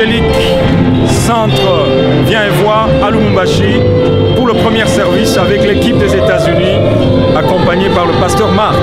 évangélique Centre vient et vois à Lumumbashi pour le premier service avec l'équipe des États-Unis, accompagnée par le pasteur Marc.